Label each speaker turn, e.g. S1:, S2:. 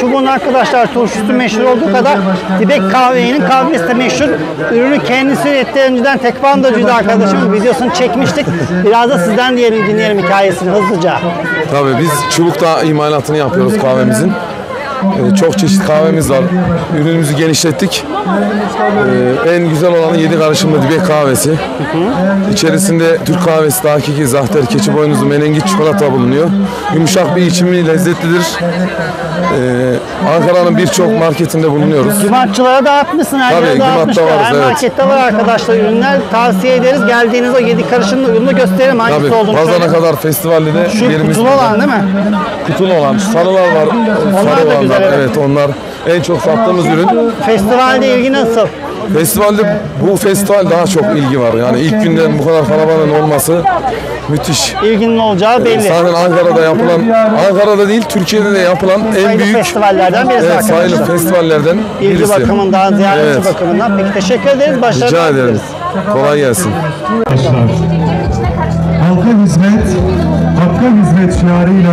S1: çubuğun arkadaşlar turşusu meşhur olduğu kadar Dibek kahvenin kahvesi de meşhur. Ürünü kendisi üretti. Önceden tekvandocuydu arkadaşım. Videosunu çekmiştik. Biraz da sizden diyelim dinleyelim hikayesini hızlıca.
S2: Tabii biz çubukta imalatını yapıyoruz kahvemizin. Ee, çok çeşit kahvemiz var. Ürünümüzü genişlettik. Ee, en güzel olanı 7 karışımlı dibek kahvesi. İçerisinde Türk kahvesi, hakiki, zahter, keçi boynuzu, menengit, çikolata bulunuyor. Yumuşak bir içimi lezzetlidir. Ee, Ankara'nın birçok marketinde bulunuyoruz.
S1: Gümatçılara dağıtmışsın.
S2: Tabii,
S1: dağıtmışlar.
S2: varız,
S1: Her
S2: evet.
S1: markette var arkadaşlar ürünler. Tavsiye ederiz. Geldiğiniz o 7 karışımlı ürünü gösterelim. Hangisi
S2: Tabii
S1: olduğunu
S2: Pazara kadar festivalde de
S1: Şu
S2: yerimiz
S1: kutulu olan değil mi?
S2: kutulu olan sarılar var.
S1: Onlar da güzel, evet.
S2: evet onlar en çok sattığımız ürün.
S1: Festivalde ilgi nasıl?
S2: Festivalde bu festival daha çok ilgi var. Yani ilk günden bu kadar kalabalığın olması müthiş.
S1: İlginin olacağı belli.
S2: Zaten Ankara'da yapılan, Ankara'da değil Türkiye'de de yapılan en
S1: Sayılı
S2: büyük
S1: festivallerden birisi
S2: evet,
S1: arkadaşlar.
S2: sayılı festivallerden
S1: İlgi
S2: birisi.
S1: bakımından, ziyaretçi
S2: Evet.
S1: bakımından. Peki teşekkür ederiz. Başarılar
S2: Rica ederim.
S1: dileriz.
S2: Kolay gelsin.
S3: Arkadaşlar. Halka hizmet, hakka hizmet şiarıyla